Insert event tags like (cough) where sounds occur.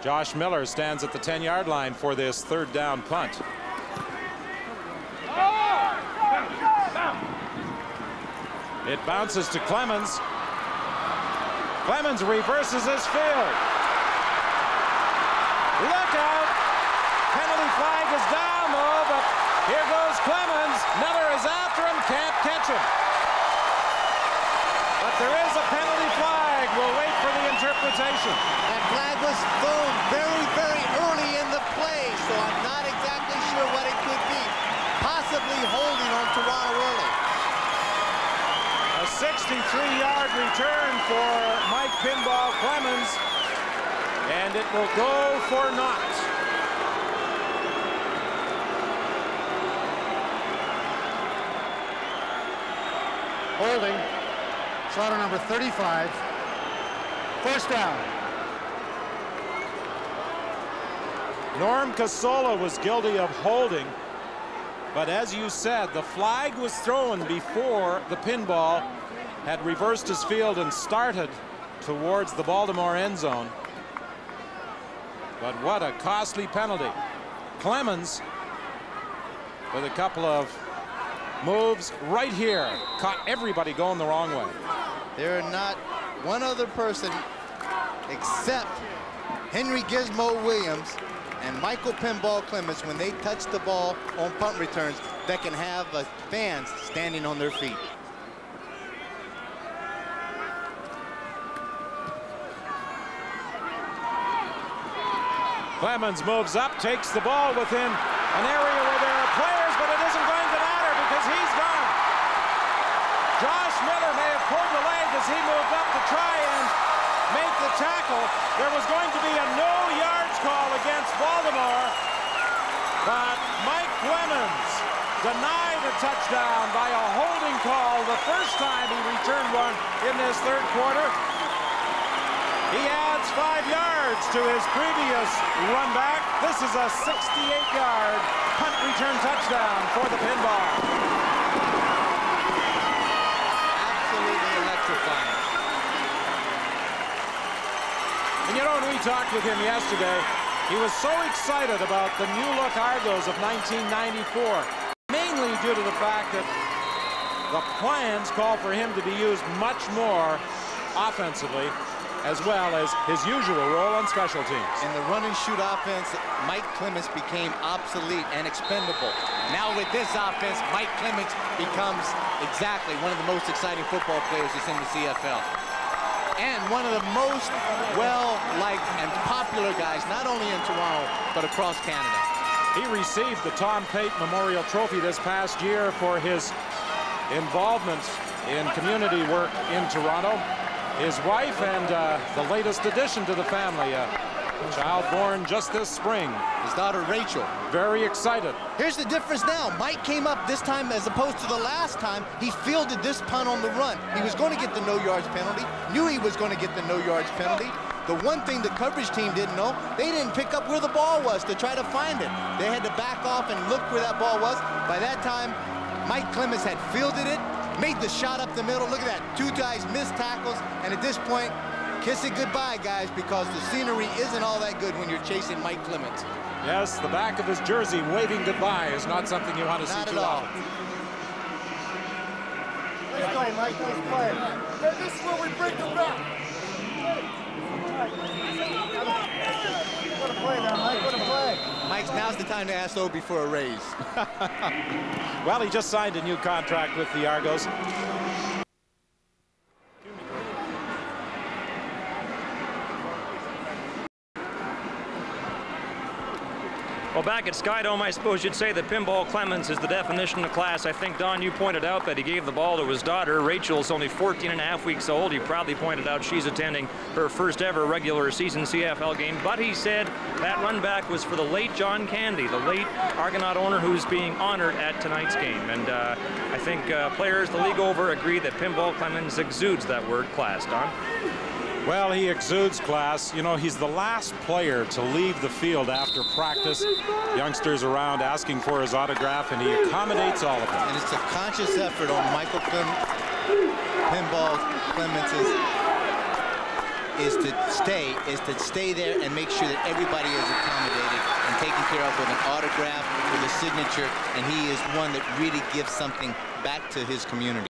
Josh Miller stands at the 10-yard line for this third down punt. It bounces to Clemons. Clemons reverses his field. Look out! Penalty flag is down though, but here goes Clemons. Miller is after him, can't catch him. But there is a penalty flag. We'll wait interpretation. That flag was thrown very, very early in the play, so I'm not exactly sure what it could be. Possibly holding on Toronto early. A 63-yard return for Mike Pinball Clemons, and it will go for naught. Holding. Slaughter number 35. First down. Norm Casola was guilty of holding, but as you said, the flag was thrown before the pinball had reversed his field and started towards the Baltimore end zone. But what a costly penalty. Clemons with a couple of moves right here caught everybody going the wrong way. They're not one other person except Henry Gizmo Williams and Michael Pinball Clemons when they touch the ball on punt returns that can have fans standing on their feet. Clemons moves up, takes the ball within an area where there are players, but it isn't going to matter because he's gone. Josh Miller may have pulled the leg as he moved up to try and make the tackle. There was going to be a no yards call against Baltimore, but Mike Clemons denied a touchdown by a holding call the first time he returned one in this third quarter. He adds five yards to his previous run back. This is a 68-yard punt return touchdown for the pinball. Talked with him yesterday, he was so excited about the new look Argos of 1994, mainly due to the fact that the plans call for him to be used much more offensively as well as his usual role on special teams. In the run and shoot offense, Mike Clemons became obsolete and expendable. Now with this offense, Mike Clemons becomes exactly one of the most exciting football players that's in the CFL. And one of the most well-liked and popular guys, not only in Toronto, but across Canada. He received the Tom Pate Memorial Trophy this past year for his involvement in community work in Toronto his wife and uh, the latest addition to the family, a child born just this spring. His daughter, Rachel. Very excited. Here's the difference now. Mike came up this time as opposed to the last time. He fielded this punt on the run. He was going to get the no yards penalty, knew he was going to get the no yards penalty. The one thing the coverage team didn't know, they didn't pick up where the ball was to try to find it. They had to back off and look where that ball was. By that time, Mike Clemons had fielded it, made the shot up the middle. Look at that. Two guys missed tackles. And at this point, kiss it goodbye, guys, because the scenery isn't all that good when you're chasing Mike Clemons. Yes, the back of his jersey waving goodbye is not something you want to not see too all. often. Nice play, Mike. Nice play. This is where we break them down. What a play now, Mike. What a play. Mike, now's the time to ask Obi for a raise. (laughs) Well, he just signed a new contract with the Argos. Well, back at Skydome, I suppose you'd say that Pinball Clemons is the definition of class. I think, Don, you pointed out that he gave the ball to his daughter. Rachel's only 14 and a half weeks old. He proudly pointed out she's attending her first ever regular season CFL game. But he said that run back was for the late John Candy, the late Argonaut owner who's being honored at tonight's game. And uh, I think uh, players the league over agree that Pinball Clemons exudes that word class, Don. Well, he exudes class. You know, he's the last player to leave the field after practice. Youngsters around asking for his autograph, and he accommodates all of them. And it's a conscious effort on Michael Clem Pinball Clemons' is to stay, is to stay there and make sure that everybody is accommodated and taken care of with an autograph, with a signature, and he is one that really gives something back to his community.